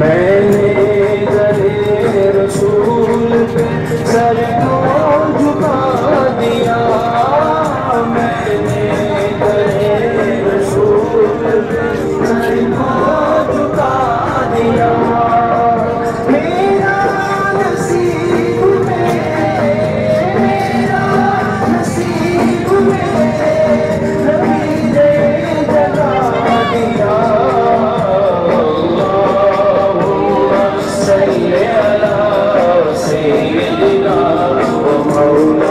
मैंने Senhor.